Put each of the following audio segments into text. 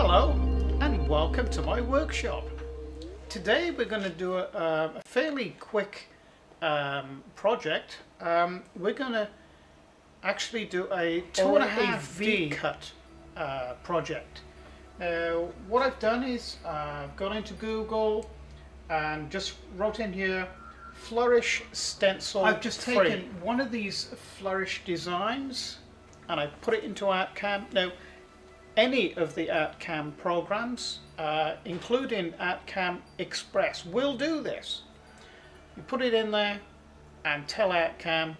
Hello and welcome to my workshop. Today we're going to do a, a fairly quick um, project. Um, we're going to actually do a two and a half V cut uh, project. Now what I've done is uh, I've gone into Google and just wrote in here Flourish stencil. I've just free. taken one of these Flourish designs and I put it into ArtCam. Now any of the ArtCam programs, uh, including ArtCam Express, will do this. You put it in there and tell ArtCam,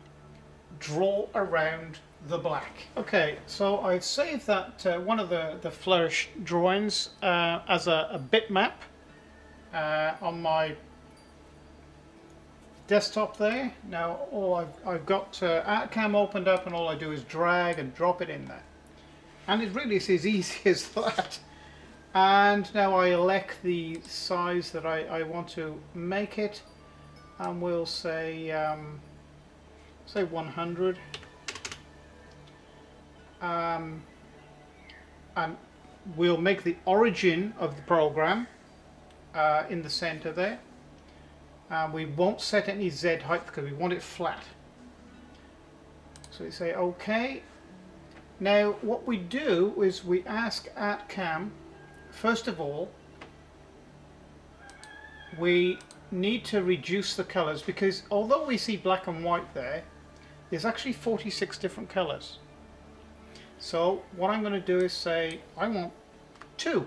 draw around the black. Okay, so I've saved that uh, one of the, the Flourish drawings uh, as a, a bitmap uh, on my desktop there. Now all I've, I've got uh, ArtCam opened up and all I do is drag and drop it in there and it really is as easy as that. And now I elect the size that I, I want to make it and we'll say um, say 100 um, and we'll make the origin of the program uh, in the center there. We won't set any Z height because we want it flat. So we say OK now what we do is we ask ArtCam, first of all, we need to reduce the colors because although we see black and white there, there's actually 46 different colors. So what I'm going to do is say, I want two.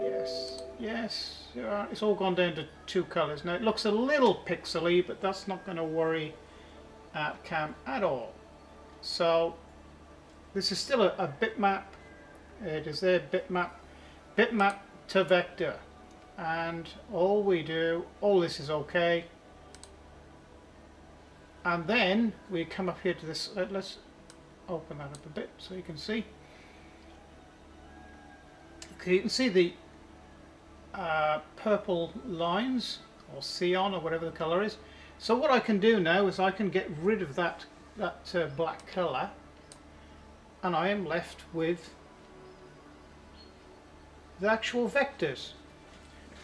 Yes, yes, it's all gone down to two colors. Now it looks a little pixely, but that's not going to worry ArtCam at all. So this is still a, a bitmap. It is their bitmap, bitmap to vector. And all we do, all this is okay. And then we come up here to this, uh, let's open that up a bit so you can see. Okay, you can see the uh, purple lines or cyan or whatever the color is. So what I can do now is I can get rid of that that uh, black colour and I am left with the actual vectors.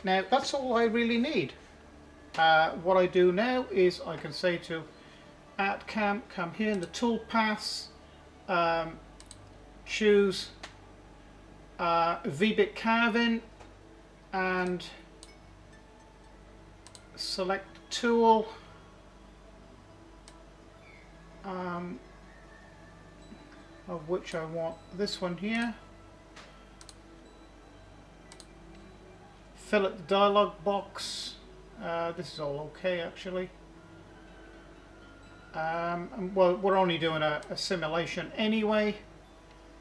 Now that's all I really need. Uh, what I do now is I can say to ArtCam, come here in the toolpaths, um, choose uh, VBit carving and select tool um, of which I want this one here. Fill it the dialog box. Uh, this is all okay actually. Um, well, we're only doing a, a, simulation anyway.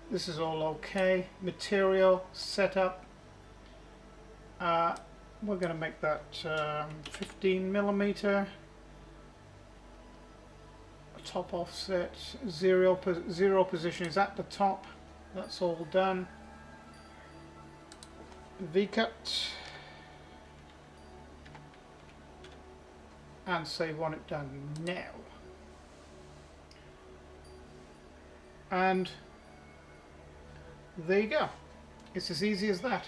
This is all okay. Material, setup. Uh, we're going to make that um, 15 millimeter top offset, zero, zero position is at the top. That's all done. V-cut. And say want it done now. And there you go. It's as easy as that.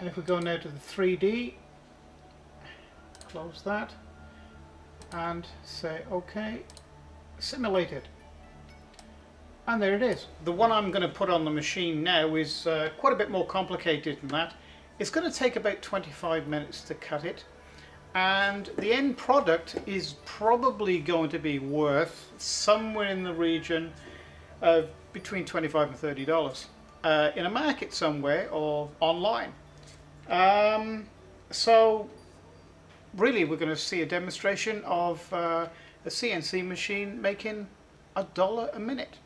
And if we go now to the 3D, close that and say OK, simulate it. And there it is. The one I'm going to put on the machine now is uh, quite a bit more complicated than that. It's going to take about 25 minutes to cut it and the end product is probably going to be worth somewhere in the region of between 25 and 30 dollars uh, in a market somewhere or online um, so really we're going to see a demonstration of uh, a CNC machine making a dollar a minute.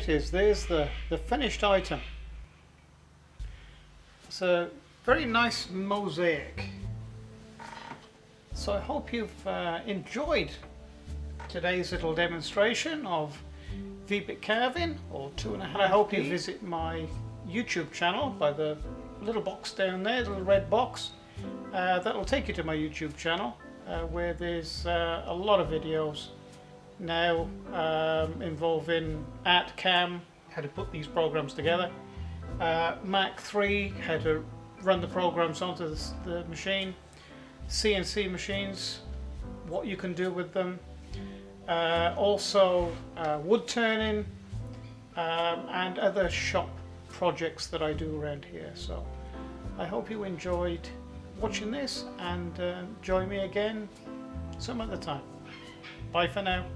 It is. There's the, the finished item. It's a very nice mosaic. So I hope you've uh, enjoyed today's little demonstration of V-bit carving or two and a half. I hope you visit my YouTube channel by the little box down there, the little red box. Uh, that'll take you to my YouTube channel uh, where there's uh, a lot of videos now um, involving ArtCam, how to put these programs together, uh, Mach 3, how to run the programs onto the, the machine, CNC machines, what you can do with them, uh, also uh, wood turning um, and other shop projects that I do around here. So I hope you enjoyed watching this and uh, join me again some other time. Bye for now.